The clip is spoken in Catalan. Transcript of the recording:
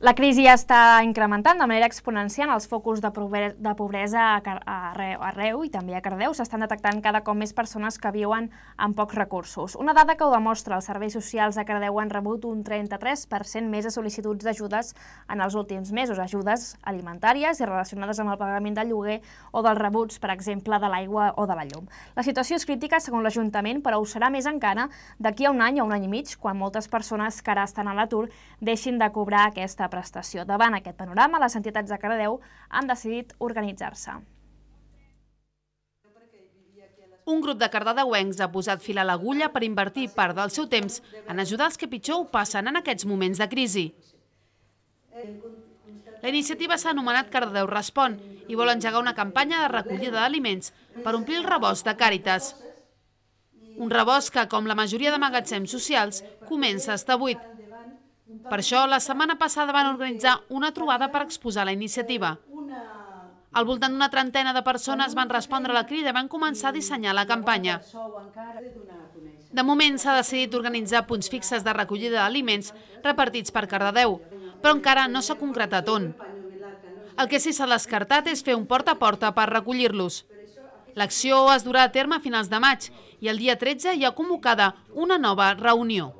La crisi està incrementant de manera exponencial els focus de pobresa arreu, i també a Cardeu. S'estan detectant cada cop més persones que viuen amb pocs recursos. Una dada que ho demostra, els serveis socials a Cardeu han rebut un 33% més de sol·licituds d'ajudes en els últims mesos, ajudes alimentàries i relacionades amb el pagament del lloguer o dels rebuts, per exemple, de l'aigua o de la llum. La situació és crítica segons l'Ajuntament, però ho serà més encara d'aquí a un any o un any i mig, quan moltes persones que ara estan a l'atur deixin de cobrar aquesta prestació. Davant aquest panorama, les entitats de Cardedeu han decidit organitzar-se. Un grup de cardedeuencs ha posat fil a l'agulla per invertir part del seu temps en ajudar els que pitjor ho passen en aquests moments de crisi. La iniciativa s'ha anomenat Cardedeu Respon i vol engegar una campanya de recollida d'aliments per omplir el rebost de Càritas. Un rebost que, com la majoria de magatzems socials, comença a estar buit per això, la setmana passada van organitzar una trobada per exposar la iniciativa. Al voltant d'una trentena de persones van respondre a la crida i van començar a dissenyar la campanya. De moment s'ha decidit organitzar punts fixes de recollida d'aliments repartits per Cardedeu, però encara no s'ha concretat on. El que sí s'ha descartat és fer un porta a porta per recollir-los. L'acció es durà a terme a finals de maig i el dia 13 hi ha convocada una nova reunió.